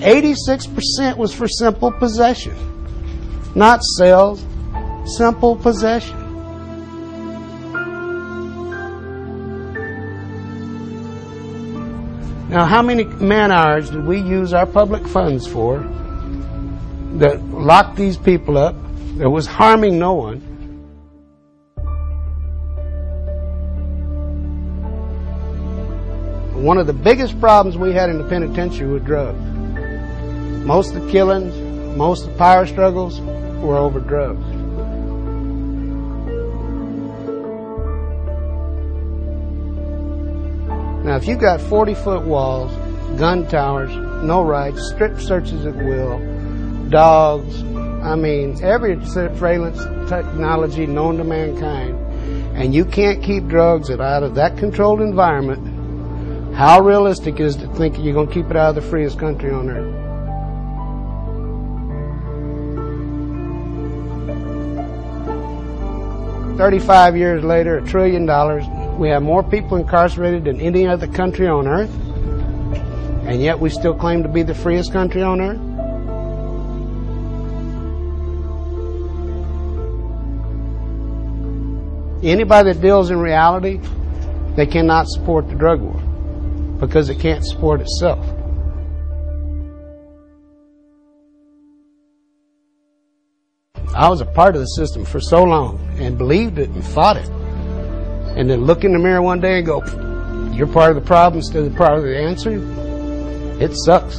86% was for simple possession, not sales, simple possession. Now, how many man hours did we use our public funds for that locked these people up, that was harming no one? One of the biggest problems we had in the penitentiary was drugs. Most of the killings, most of the power struggles were over drugs. Now, if you've got 40 foot walls, gun towers, no rights, strip searches at will, dogs, I mean, every surveillance technology known to mankind, and you can't keep drugs out of that controlled environment, how realistic is to think you're going to keep it out of the freest country on earth? Thirty-five years later, a trillion dollars, we have more people incarcerated than any other country on earth, and yet we still claim to be the freest country on earth? Anybody that deals in reality, they cannot support the drug war because it can't support itself. I was a part of the system for so long and believed it and fought it and then look in the mirror one day and go, you're part of the problem instead of part of the answer, it sucks.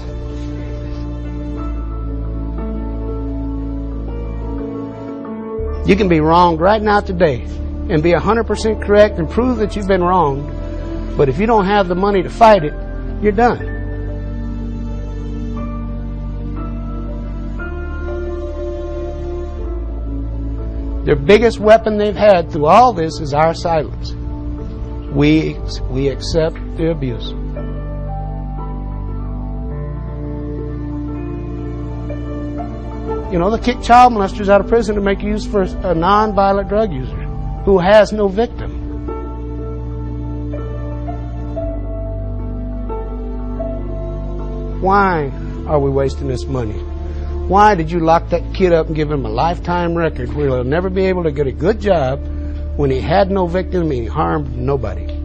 You can be wrong right now today and be 100% correct and prove that you've been wrong. But if you don't have the money to fight it, you're done. Their biggest weapon they've had through all this is our silence. We, we accept the abuse. You know, they kick child molesters out of prison to make use for a non-violent drug user who has no victim. Why are we wasting this money? Why did you lock that kid up and give him a lifetime record where he'll never be able to get a good job when he had no victim and he harmed nobody?